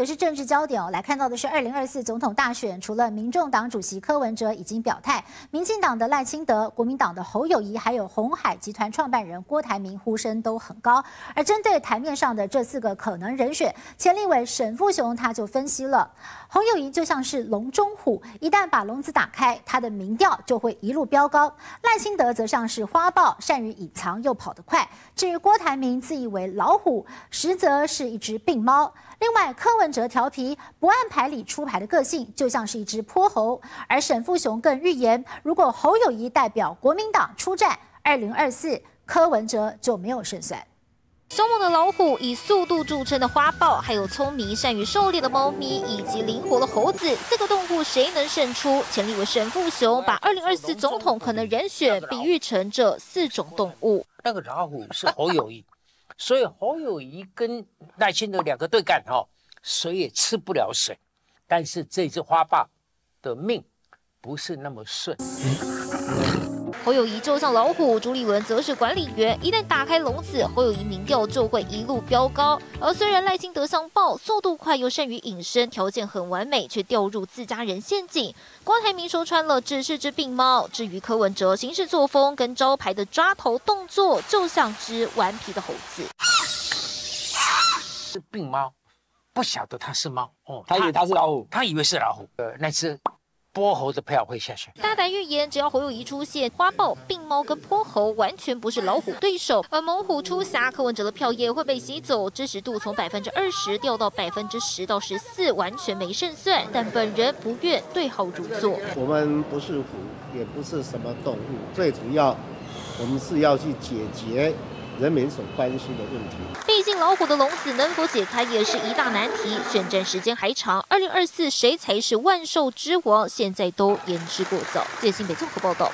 也是政治焦点哦。来看到的是二零二四总统大选，除了民众党主席柯文哲已经表态，民进党的赖清德、国民党的侯友谊，还有红海集团创办人郭台铭呼声都很高。而针对台面上的这四个可能人选，前立委沈富雄他就分析了，侯友谊就像是笼中虎，一旦把笼子打开，他的民调就会一路飙高；赖清德则像是花豹，善于隐藏又跑得快。至于郭台铭，自以为老虎，实则是一只病猫。另外，柯文哲调皮不按牌理出牌的个性，就像是一只泼猴。而沈富雄更预言，如果侯友谊代表国民党出战二零二四，柯文哲就没有胜算。凶猛的老虎，以速度著称的花豹，还有聪明善于狩猎的猫咪，以及灵活的猴子，四个动物谁能胜出？前立委沈富雄把二零二四总统可能人选比喻成这四种动物。那个老虎是侯友谊，所以侯友谊跟赖清德两个对干哈，谁也吃不了谁。但是这只花豹的命不是那么顺。侯友谊就像老虎，朱立文则是管理员。一旦打开笼子，侯友谊民调就会一路飙高。而虽然赖清德像豹，速度快又善于隐身，条件很完美，却掉入自家人陷阱。郭台铭说穿了，只是只病猫。至于柯文哲，行事作风跟招牌的抓头动作，就像只顽皮的猴子。是病猫，不晓得它是猫哦，他以为他是老虎，他以为是老虎。呃，那只。泼猴的票会下去。大胆预言，只要侯友谊出现，花豹、病猫跟泼猴完全不是老虎对手。而猛虎出匣，柯文哲的票也会被洗走，支持度从百分之二十掉到百分之十到十四，完全没胜算。但本人不愿对号入座。我们不是虎，也不是什么动物，最主要，我们是要去解决。人民所关心的问题，毕竟老虎的笼子能否解开也是一大难题。选战时间还长，二零二四谁才是万兽之王，现在都言之过早。谢新北综合报道。